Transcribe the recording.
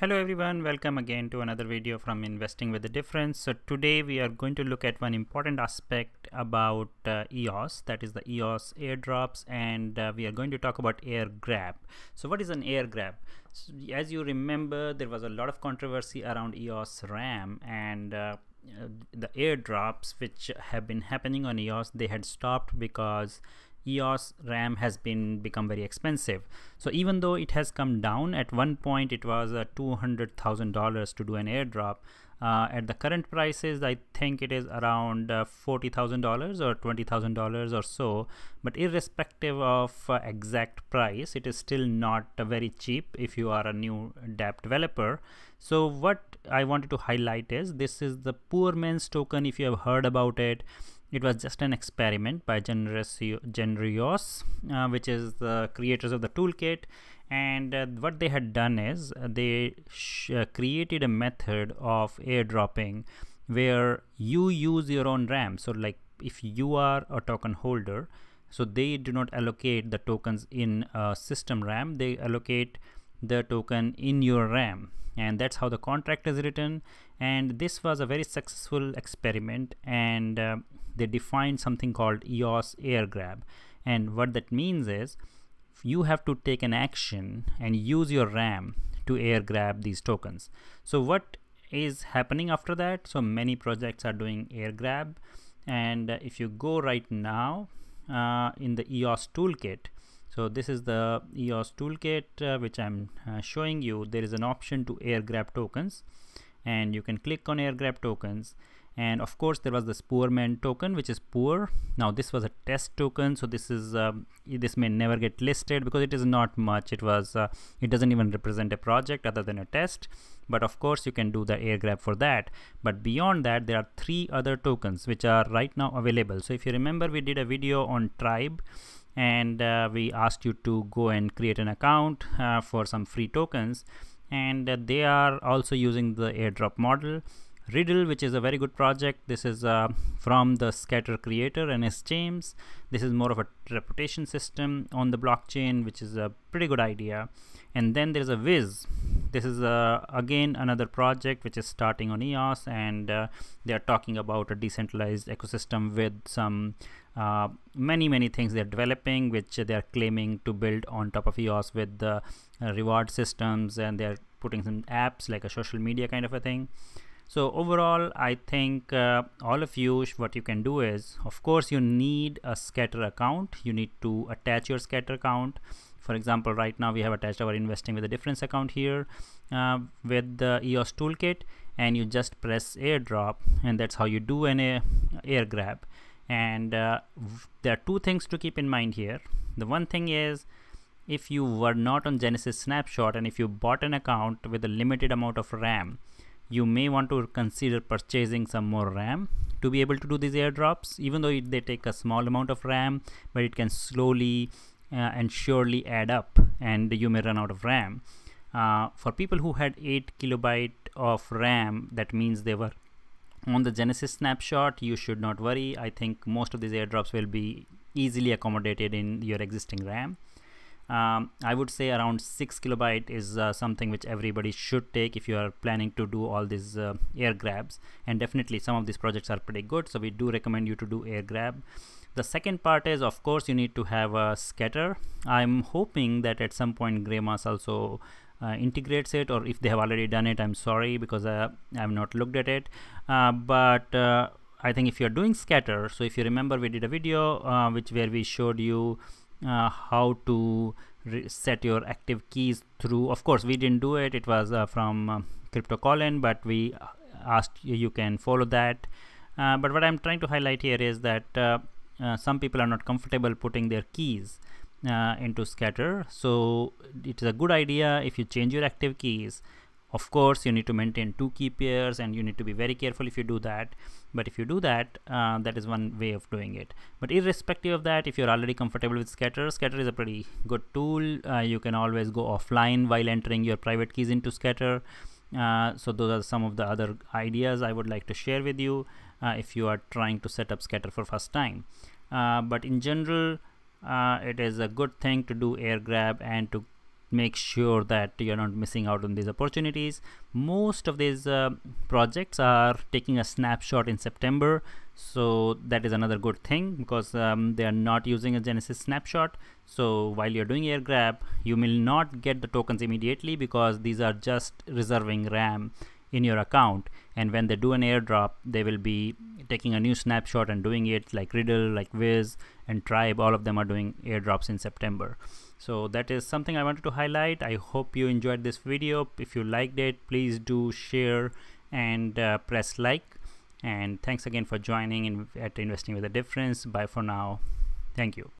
Hello everyone, welcome again to another video from Investing with the Difference. So today we are going to look at one important aspect about uh, EOS, that is the EOS airdrops and uh, we are going to talk about air grab. So what is an air grab? So as you remember, there was a lot of controversy around EOS RAM and uh, the airdrops which have been happening on EOS, they had stopped because EOS RAM has been become very expensive. So even though it has come down at one point, it was uh, $200,000 to do an airdrop. Uh, at the current prices, I think it is around uh, $40,000 or $20,000 or so. But irrespective of uh, exact price, it is still not very cheap if you are a new dApp developer. So what I wanted to highlight is this is the poor man's token if you have heard about it it was just an experiment by GenerEOS, uh, which is the creators of the toolkit. And uh, what they had done is uh, they uh, created a method of airdropping where you use your own RAM. So, like if you are a token holder, so they do not allocate the tokens in a system RAM, they allocate the token in your RAM and that's how the contract is written. And this was a very successful experiment and uh, they defined something called EOS air grab. And what that means is you have to take an action and use your RAM to air grab these tokens. So what is happening after that? So many projects are doing air grab. And if you go right now uh, in the EOS toolkit so this is the EOS toolkit uh, which I'm uh, showing you. There is an option to air grab tokens and you can click on air grab tokens. And of course there was the man token which is poor. Now this was a test token so this is uh, this may never get listed because it is not much. It was uh, it doesn't even represent a project other than a test. But of course you can do the air grab for that. But beyond that there are three other tokens which are right now available. So if you remember we did a video on Trybe and uh, we asked you to go and create an account uh, for some free tokens and uh, they are also using the airdrop model Ridl, which is a very good project. This is uh, from the Scatter creator, N.S. James. This is more of a reputation system on the blockchain, which is a pretty good idea. And then there's a Wiz. This is uh, again another project which is starting on EOS, and uh, they are talking about a decentralized ecosystem with some uh, many many things they're developing, which they are claiming to build on top of EOS with the uh, reward systems, and they're putting some apps like a social media kind of a thing. So overall i think uh, all of you what you can do is of course you need a scatter account. You need to attach your scatter account. For example right now we have attached our investing with a difference account here uh, with the eos toolkit and you just press airdrop and that's how you do an uh, air grab and uh, there are two things to keep in mind here. The one thing is if you were not on genesis snapshot and if you bought an account with a limited amount of ram you may want to consider purchasing some more RAM to be able to do these airdrops. Even though it, they take a small amount of RAM but it can slowly uh, and surely add up and you may run out of RAM. Uh, for people who had 8 kilobyte of RAM that means they were on the Genesis snapshot you should not worry. I think most of these airdrops will be easily accommodated in your existing RAM. Um, I would say around 6 kilobyte is uh, something which everybody should take if you are planning to do all these uh, air grabs. And definitely some of these projects are pretty good so we do recommend you to do air grab. The second part is of course you need to have a scatter. I'm hoping that at some point Greymass also uh, integrates it or if they have already done it I'm sorry because uh, I have not looked at it. Uh, but uh, I think if you're doing scatter so if you remember we did a video which where we showed you how to set your active keys through of course we didn't do it. It was from uh, crypto colin but we asked you, you can follow that. Uh, but what i'm trying to highlight here is that uh, uh, some people are not comfortable putting their keys into scatter. So it is a good idea if you change your active keys. Of course you need to maintain two key pairs and you need to be very careful if you do that. But if you do that uh, that is one way of doing it. But irrespective of that if you're already comfortable with scatter scatter is a pretty good tool. Uh, you can always go offline while entering your private keys into scatter. Uh, so those are some of the other ideas I would like to share with you uh, if you are trying to set up scatter for first time. Uh, but in general uh, it is a good thing to do air grab and to make sure that you're not missing out on these opportunities. Most of these uh, projects are taking a snapshot in september so that is another good thing because um, they are not using a genesis snapshot. So while you're doing air grab you will not get the tokens immediately because these are just reserving ram in your account. And when they do an airdrop they will be taking a new snapshot and doing it like Ridl like wiz and Trybe all of them are doing airdrops in september. So that is something i wanted to highlight. I hope you enjoyed this video. If you liked it please do share and uh, press like. And thanks again for joining in at investing with a difference. Bye for now. Thank you